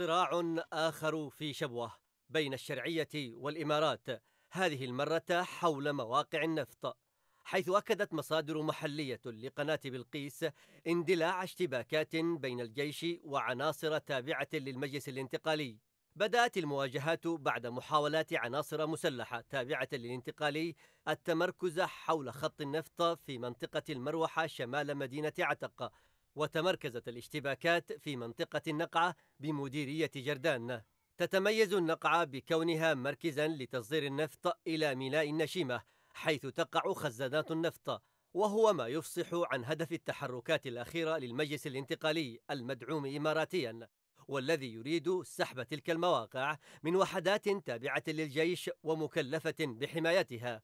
صراع آخر في شبوة بين الشرعية والإمارات. هذه المرة حول مواقع النفط حيث أكدت مصادر محلية لقناة بلقيس اندلاع اشتباكات بين الجيش وعناصر تابعة للمجلس الانتقالي. بدأت المواجهات بعد محاولات عناصر مسلحة تابعة للانتقالي التمركز حول خط النفط في منطقة المروحة شمال مدينة عتق وتمركزت الاشتباكات في منطقة النقعة بمديرية جردان. تتميز النقعة بكونها مركزا لتصدير النفط إلى ميناء النشيمة حيث تقع خزانات النفط وهو ما يفصح عن هدف التحركات الأخيرة للمجلس الانتقالي المدعوم إماراتيا والذي يريد سحب تلك المواقع من وحدات تابعة للجيش ومكلفة بحمايتها.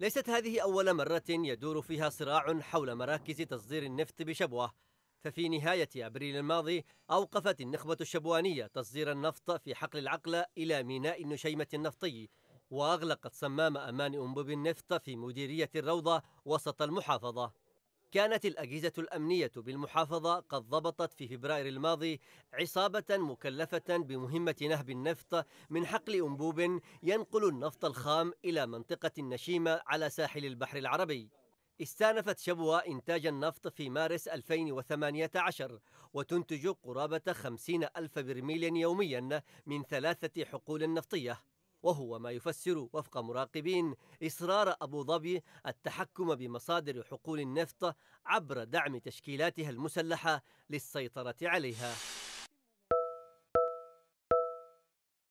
ليست هذه أول مرة يدور فيها صراع حول مراكز تصدير النفط بشبوة. ففي نهاية أبريل الماضي أوقفت النخبة الشبوانية تصدير النفط في حقل العقل إلى ميناء النشيمة النفطي وأغلقت صمام أمان أنبوب النفط في مديرية الروضة وسط المحافظة. كانت الأجهزة الأمنية بالمحافظة قد ضبطت في فبراير الماضي عصابة مكلفة بمهمة نهب النفط من حقل أنبوب ينقل النفط الخام إلى منطقة النشيمة على ساحل البحر العربي. استانفت شبوة إنتاج النفط في مارس 2018 وتنتج قرابة 50 ألف برميل يوميا من ثلاثة حقول نفطية. وهو ما يفسر وفق مراقبين إصرار أبو ظبي التحكم بمصادر حقول النفط عبر دعم تشكيلاتها المسلحة للسيطرة عليها.